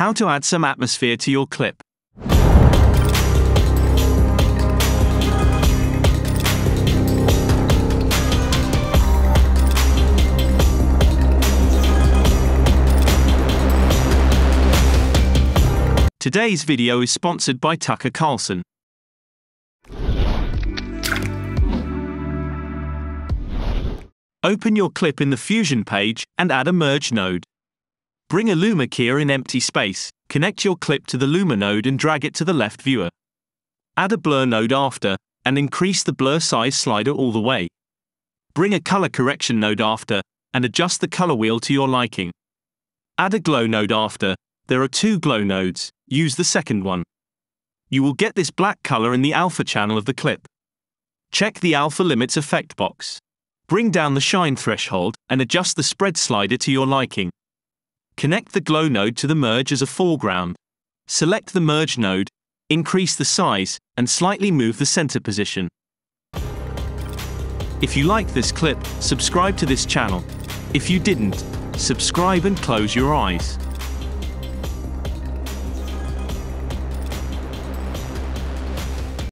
How to add some atmosphere to your clip. Today's video is sponsored by Tucker Carlson. Open your clip in the Fusion page and add a merge node. Bring a Luma keyer in empty space, connect your clip to the Luma node and drag it to the left viewer. Add a blur node after, and increase the blur size slider all the way. Bring a color correction node after, and adjust the color wheel to your liking. Add a glow node after, there are two glow nodes, use the second one. You will get this black color in the alpha channel of the clip. Check the alpha limits effect box. Bring down the shine threshold and adjust the spread slider to your liking. Connect the glow node to the merge as a foreground. Select the merge node, increase the size, and slightly move the center position. If you like this clip, subscribe to this channel. If you didn't, subscribe and close your eyes.